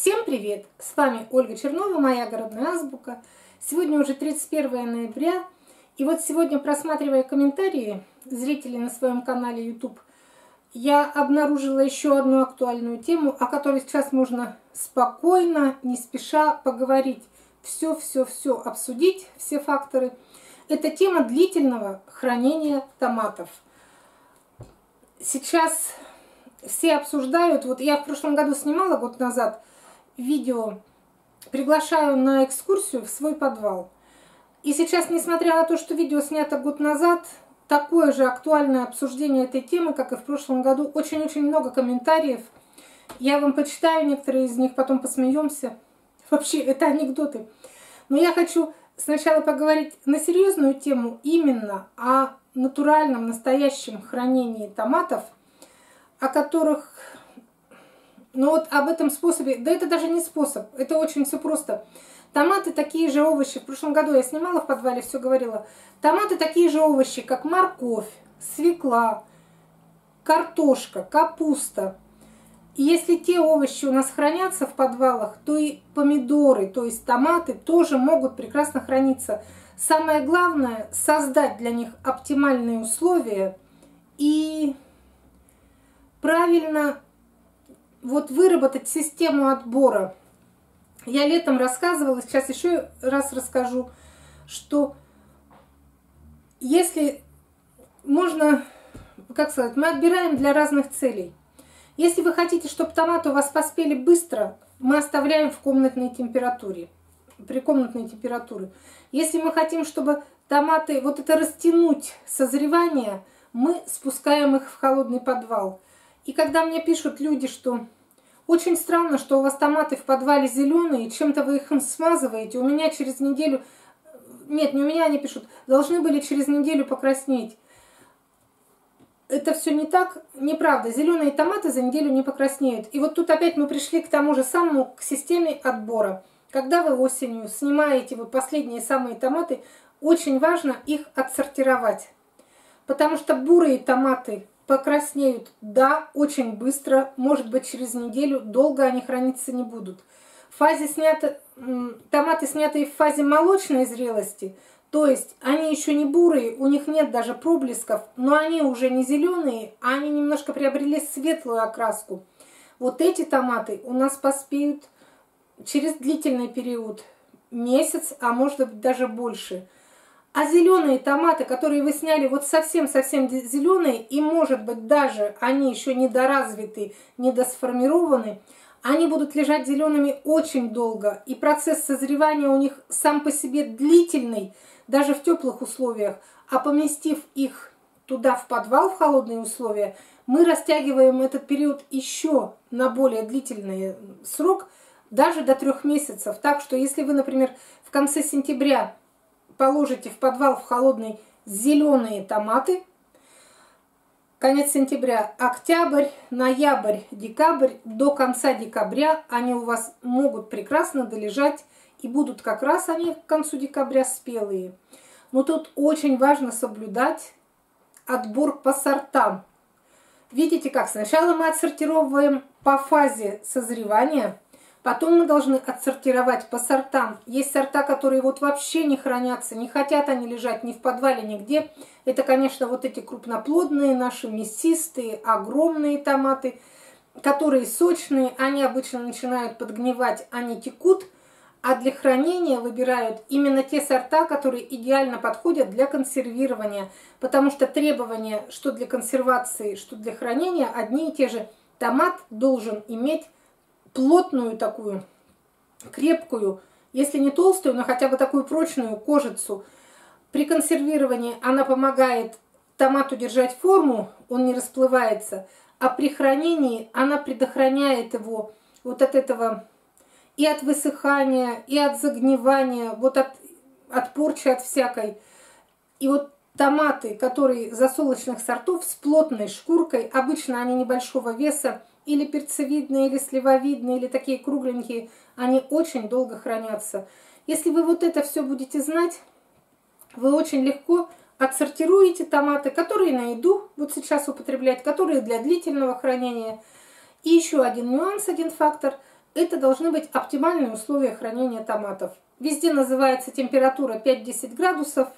Всем привет! С вами Ольга Чернова, моя городная азбука. Сегодня уже 31 ноября. И вот сегодня, просматривая комментарии зрителей на своем канале YouTube, я обнаружила еще одну актуальную тему, о которой сейчас можно спокойно, не спеша поговорить. Все-все-все обсудить, все факторы. Это тема длительного хранения томатов. Сейчас все обсуждают, вот я в прошлом году снимала год назад видео, приглашаю на экскурсию в свой подвал. И сейчас, несмотря на то, что видео снято год назад, такое же актуальное обсуждение этой темы, как и в прошлом году. Очень-очень много комментариев. Я вам почитаю некоторые из них, потом посмеемся. Вообще, это анекдоты. Но я хочу сначала поговорить на серьезную тему, именно о натуральном, настоящем хранении томатов, о которых ну вот об этом способе, да это даже не способ, это очень все просто. Томаты такие же овощи, в прошлом году я снимала в подвале, все говорила. Томаты такие же овощи, как морковь, свекла, картошка, капуста. И если те овощи у нас хранятся в подвалах, то и помидоры, то есть томаты тоже могут прекрасно храниться. Самое главное создать для них оптимальные условия и правильно вот выработать систему отбора. Я летом рассказывала, сейчас еще раз расскажу, что если можно, как сказать, мы отбираем для разных целей. Если вы хотите, чтобы томаты у вас поспели быстро, мы оставляем в комнатной температуре, при комнатной температуре. Если мы хотим, чтобы томаты, вот это растянуть созревание, мы спускаем их в холодный подвал. И когда мне пишут люди, что очень странно, что у вас томаты в подвале зеленые, чем-то вы их смазываете, у меня через неделю... Нет, не у меня они пишут, должны были через неделю покраснеть. Это все не так, неправда. Зеленые томаты за неделю не покраснеют. И вот тут опять мы пришли к тому же самому, к системе отбора. Когда вы осенью снимаете вот последние самые томаты, очень важно их отсортировать. Потому что бурые томаты покраснеют, да, очень быстро, может быть через неделю, долго они храниться не будут. В фазе снято, томаты, снятые в фазе молочной зрелости, то есть они еще не бурые, у них нет даже проблесков, но они уже не зеленые, а они немножко приобрели светлую окраску. Вот эти томаты у нас поспеют через длительный период, месяц, а может быть даже больше – а зеленые томаты, которые вы сняли вот совсем-совсем зеленые, и может быть даже они еще недоразвиты, недосформированы, они будут лежать зелеными очень долго. И процесс созревания у них сам по себе длительный, даже в теплых условиях. А поместив их туда в подвал в холодные условия, мы растягиваем этот период еще на более длительный срок, даже до трех месяцев. Так что если вы, например, в конце сентября положите в подвал в холодный зеленые томаты. Конец сентября, октябрь, ноябрь, декабрь, до конца декабря они у вас могут прекрасно долежать и будут как раз они к концу декабря спелые. Но тут очень важно соблюдать отбор по сортам. Видите как? Сначала мы отсортировываем по фазе созревания – Потом мы должны отсортировать по сортам. Есть сорта, которые вот вообще не хранятся, не хотят они лежать ни в подвале, нигде. Это, конечно, вот эти крупноплодные, наши мясистые, огромные томаты, которые сочные. Они обычно начинают подгнивать, они текут. А для хранения выбирают именно те сорта, которые идеально подходят для консервирования. Потому что требования, что для консервации, что для хранения, одни и те же. Томат должен иметь плотную такую, крепкую, если не толстую, но хотя бы такую прочную кожицу. При консервировании она помогает томату держать форму, он не расплывается, а при хранении она предохраняет его вот от этого и от высыхания, и от загнивания, вот от, от порчи, от всякой. И вот томаты, которые засолочных сортов с плотной шкуркой, обычно они небольшого веса, или перцевидные, или сливовидные, или такие кругленькие, они очень долго хранятся. Если вы вот это все будете знать, вы очень легко отсортируете томаты, которые на еду вот сейчас употреблять, которые для длительного хранения. И еще один нюанс, один фактор. это должны быть оптимальные условия хранения томатов. Везде называется температура 5-10 градусов.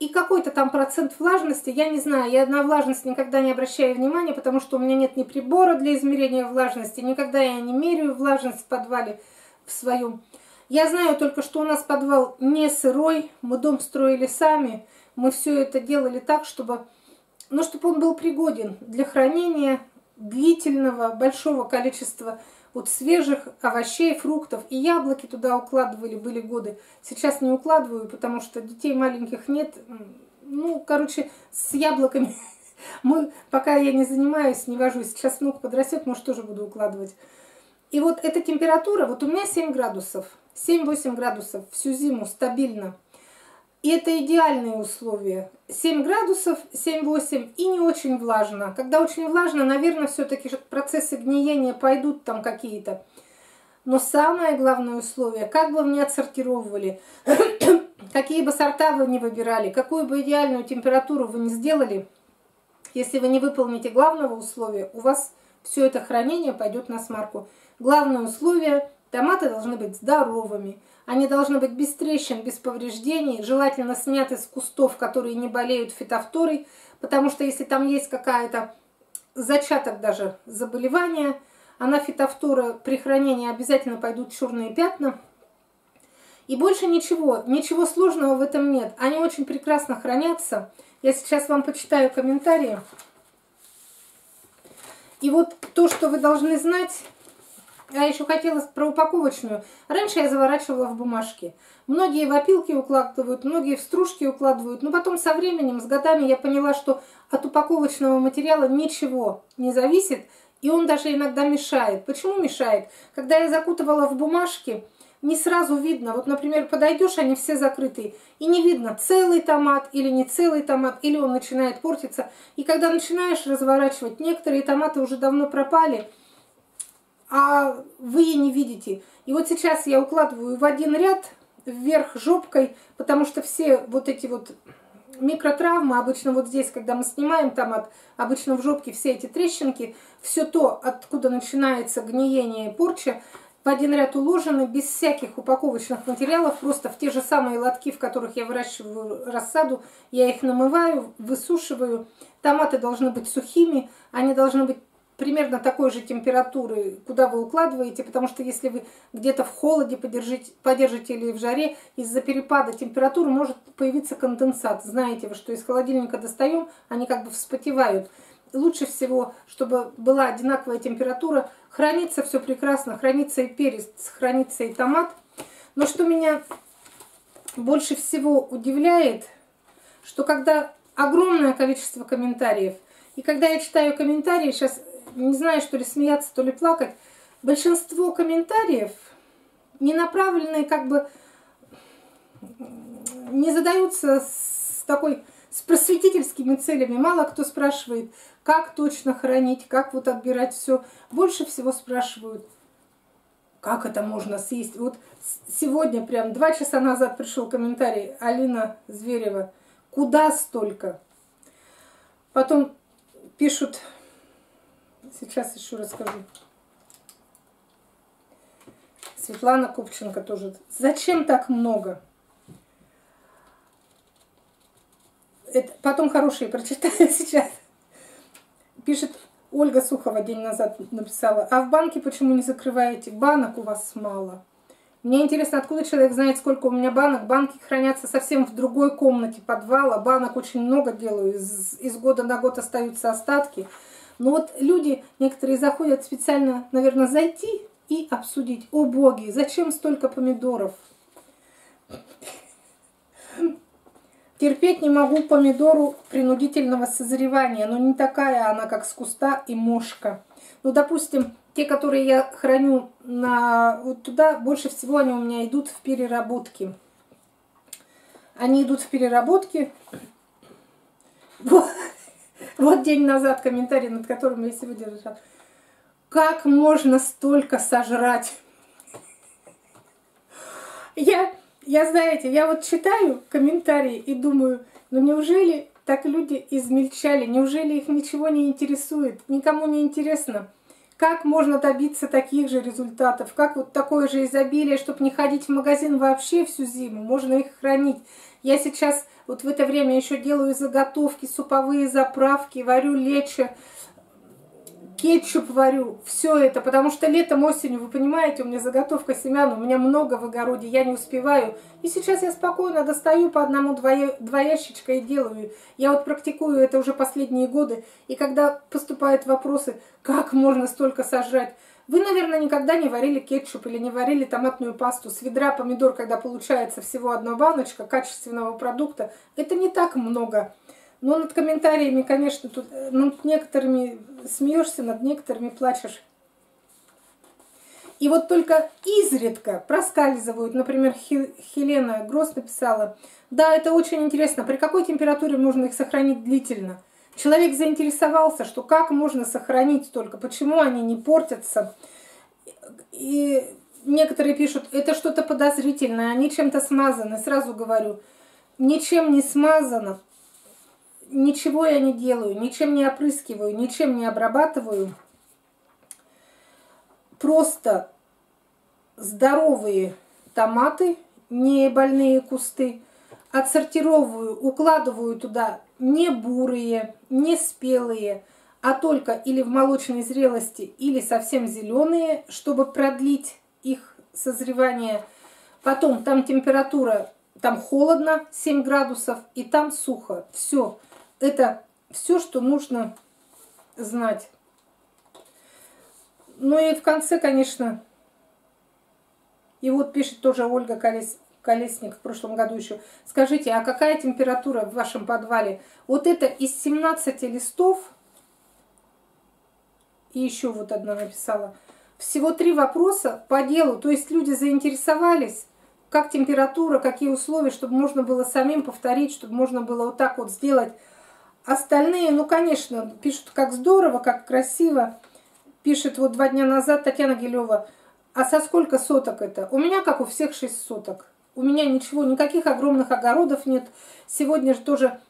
И какой-то там процент влажности, я не знаю, я на влажность никогда не обращаю внимания, потому что у меня нет ни прибора для измерения влажности, никогда я не меряю влажность в подвале в своем. Я знаю только, что у нас подвал не сырой, мы дом строили сами, мы все это делали так, чтобы, ну, чтобы он был пригоден для хранения длительного, большого количества вот свежих овощей, фруктов и яблоки туда укладывали, были годы. Сейчас не укладываю, потому что детей маленьких нет. Ну, короче, с яблоками мы, пока я не занимаюсь, не вожусь. Сейчас внук подрастет, может, тоже буду укладывать. И вот эта температура, вот у меня 7 градусов, 7-8 градусов всю зиму стабильно. И это идеальные условия. 7 градусов, 7-8 и не очень влажно. Когда очень влажно, наверное, все-таки процессы гниения пойдут там какие-то. Но самое главное условие, как бы вы ни отсортировывали, какие бы сорта вы ни выбирали, какую бы идеальную температуру вы ни сделали, если вы не выполните главного условия, у вас все это хранение пойдет на смарку. Главное условие – томаты должны быть здоровыми – они должны быть без трещин, без повреждений, желательно сняты с кустов, которые не болеют фитофторой, потому что если там есть какая-то зачаток даже заболевания, она фитофтора при хранении обязательно пойдут черные пятна. И больше ничего, ничего сложного в этом нет. Они очень прекрасно хранятся. Я сейчас вам почитаю комментарии. И вот то, что вы должны знать, а еще хотела про упаковочную. Раньше я заворачивала в бумажки. Многие в опилки укладывают, многие в стружки укладывают. Но потом со временем, с годами я поняла, что от упаковочного материала ничего не зависит. И он даже иногда мешает. Почему мешает? Когда я закутывала в бумажки, не сразу видно. Вот, например, подойдешь, они все закрытые. И не видно, целый томат или не целый томат, или он начинает портиться. И когда начинаешь разворачивать, некоторые томаты уже давно пропали – а вы не видите. И вот сейчас я укладываю в один ряд вверх жопкой, потому что все вот эти вот микротравмы, обычно вот здесь, когда мы снимаем томат, обычно в жопке все эти трещинки, все то, откуда начинается гниение и порча, в один ряд уложены без всяких упаковочных материалов, просто в те же самые лотки, в которых я выращиваю рассаду, я их намываю, высушиваю. Томаты должны быть сухими, они должны быть примерно такой же температуры, куда вы укладываете, потому что если вы где-то в холоде подержите, подержите или в жаре, из-за перепада температуры может появиться конденсат. Знаете вы, что из холодильника достаем, они как бы вспотевают. Лучше всего, чтобы была одинаковая температура. Хранится все прекрасно, хранится и перец, хранится и томат. Но что меня больше всего удивляет, что когда огромное количество комментариев, и когда я читаю комментарии, сейчас не знаю, что ли смеяться, то ли плакать, большинство комментариев не направленные как бы не задаются с такой с просветительскими целями. Мало кто спрашивает, как точно хранить, как вот отбирать все. Больше всего спрашивают, как это можно съесть. Вот сегодня, прям два часа назад пришел комментарий Алина Зверева. Куда столько? Потом пишут Сейчас еще расскажу. Светлана Купченко тоже. Зачем так много? Это, потом хорошие прочитаю сейчас. Пишет Ольга Сухова день назад написала. А в банке почему не закрываете? Банок у вас мало. Мне интересно, откуда человек знает, сколько у меня банок. Банки хранятся совсем в другой комнате подвала. Банок очень много делаю. Из, из года на год остаются остатки. Но вот люди, некоторые заходят специально, наверное, зайти и обсудить. О боги, зачем столько помидоров? Терпеть не могу помидору принудительного созревания, но не такая она, как с куста и мошка. Ну, допустим, те, которые я храню на вот туда, больше всего они у меня идут в переработке. Они идут в переработке. Вот. Вот день назад комментарий, над которым я сегодня ржала. Как можно столько сожрать? Я, я, знаете, я вот читаю комментарии и думаю, ну неужели так люди измельчали? Неужели их ничего не интересует? Никому не интересно, как можно добиться таких же результатов, как вот такое же изобилие, чтобы не ходить в магазин вообще всю зиму, можно их хранить. Я сейчас вот в это время еще делаю заготовки, суповые заправки, варю лечо, кетчуп варю, все это, потому что летом, осенью, вы понимаете, у меня заготовка семян, у меня много в огороде, я не успеваю. И сейчас я спокойно достаю по одному, два, два ящичка и делаю. Я вот практикую это уже последние годы, и когда поступают вопросы, как можно столько сожрать, вы, наверное, никогда не варили кетчуп или не варили томатную пасту с ведра помидор, когда получается всего одна баночка качественного продукта. Это не так много. Но над комментариями, конечно, тут э, над некоторыми смеешься, над некоторыми плачешь. И вот только изредка проскальзывают, например, Хелена Гросс написала, да, это очень интересно, при какой температуре можно их сохранить длительно? Человек заинтересовался, что как можно сохранить только, почему они не портятся. И некоторые пишут, это что-то подозрительное, они чем-то смазаны. Сразу говорю, ничем не смазано, ничего я не делаю, ничем не опрыскиваю, ничем не обрабатываю. Просто здоровые томаты, не больные кусты, отсортировываю, укладываю туда не бурые, не спелые, а только или в молочной зрелости, или совсем зеленые, чтобы продлить их созревание. Потом там температура, там холодно, 7 градусов, и там сухо. Все. Это все, что нужно знать. Ну и в конце, конечно, и вот пишет тоже Ольга Колес... Колесник в прошлом году еще. Скажите, а какая температура в вашем подвале? Вот это из 17 листов, и еще вот одна написала, всего три вопроса по делу. То есть люди заинтересовались, как температура, какие условия, чтобы можно было самим повторить, чтобы можно было вот так вот сделать Остальные, ну, конечно, пишут, как здорово, как красиво. Пишет вот два дня назад Татьяна Гилева. А со сколько соток это? У меня, как у всех, шесть соток. У меня ничего, никаких огромных огородов нет. Сегодня же тоже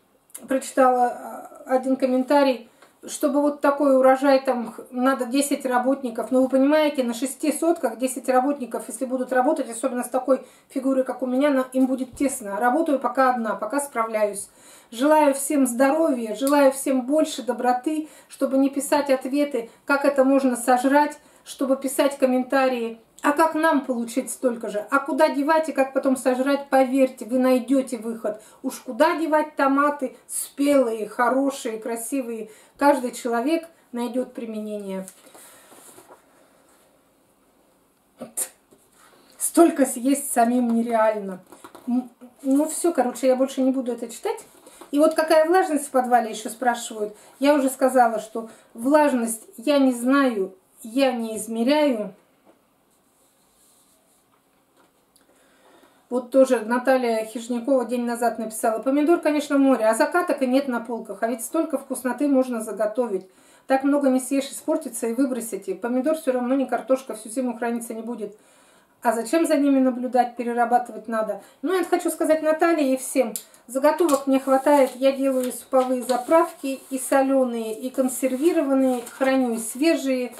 прочитала а, один комментарий чтобы вот такой урожай, там надо 10 работников. Но вы понимаете, на 6 сотках 10 работников, если будут работать, особенно с такой фигурой, как у меня, им будет тесно. Работаю пока одна, пока справляюсь. Желаю всем здоровья, желаю всем больше доброты, чтобы не писать ответы, как это можно сожрать, чтобы писать комментарии а как нам получить столько же? А куда девать и как потом сожрать? Поверьте, вы найдете выход. Уж куда девать томаты спелые, хорошие, красивые. Каждый человек найдет применение. Столько съесть самим нереально. Ну все, короче, я больше не буду это читать. И вот какая влажность в подвале еще спрашивают. Я уже сказала, что влажность я не знаю, я не измеряю. Вот тоже Наталья Хижнякова день назад написала. Помидор, конечно, море, а закаток и нет на полках. А ведь столько вкусноты можно заготовить. Так много не съешь, испортится и выбросите. Помидор все равно не картошка, всю зиму храниться не будет. А зачем за ними наблюдать, перерабатывать надо? Ну, я хочу сказать Наталье и всем. Заготовок мне хватает. Я делаю и суповые заправки, и соленые, и консервированные. Храню и свежие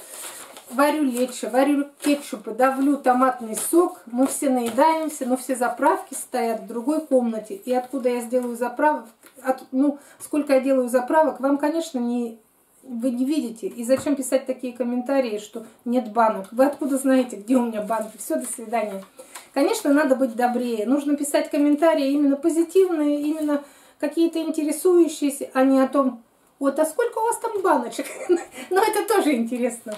варю лечо, варю кетчупы, давлю томатный сок, мы все наедаемся, но все заправки стоят в другой комнате. И откуда я сделаю заправок, от, ну, сколько я делаю заправок, вам, конечно, не, вы не видите. И зачем писать такие комментарии, что нет банок? Вы откуда знаете, где у меня банки? Все, до свидания. Конечно, надо быть добрее. Нужно писать комментарии именно позитивные, именно какие-то интересующиеся, а не о том, вот, а сколько у вас там баночек? Но ну, это тоже интересно.